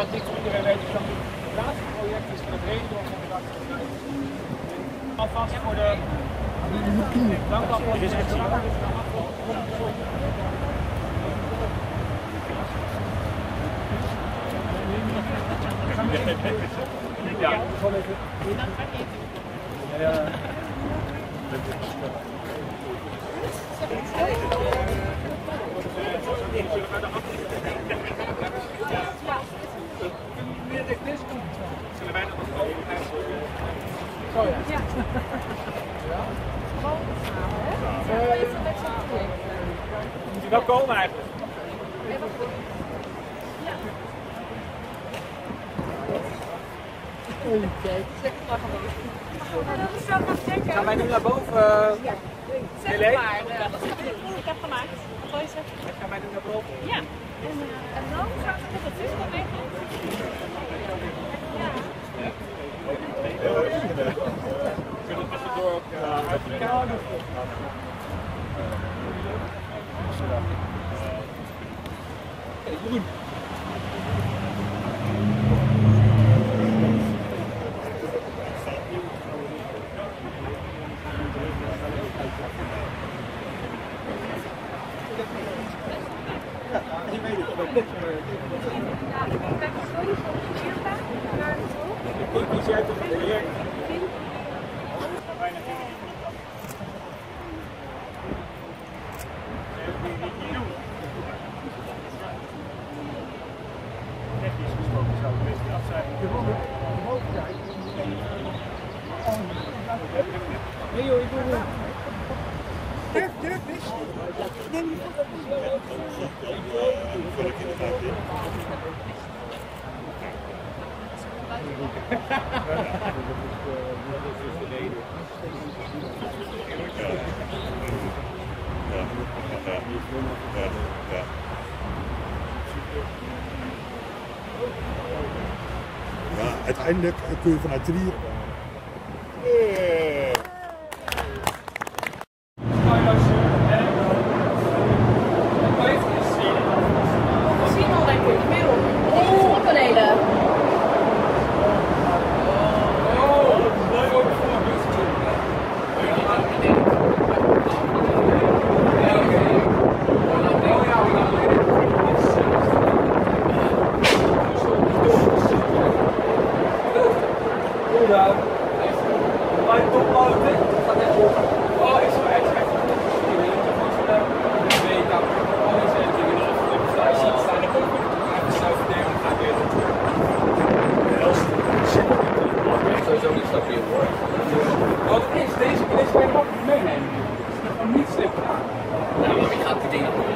wat niet voor iedereen weet is dat het laatste project is van het Redendorp Alvast voor de Ja, gewoon even. Ja. Zullen wij nog wat over Zo ja. Moet je wel komen eigenlijk? Gaan wij nu naar boven? Ja. Zeg maar, eh, ik heb gemaakt. Wat wil je zeggen? Gaan wij nu naar boven? Ja. En, eh, dan gaan we met het visco mee. Kunnen we tussendoor ook uh, uitkijken? Jeroen. Kies jij toch een project? Bijna geen Technisch gesproken zou het best af zijn. Nee joh, ik doe het. Durf, durf eens. Neem je Ja, uiteindelijk kun je vanuit drie. Misschien al lekker. Middel. Oh, zonnepanelen. Sowieso niet stabiel hoor. Wat is, deze deze kan je makkelijk meenemen. Het is gewoon niet slim gedaan. Ja, maar wie gaat die dingen.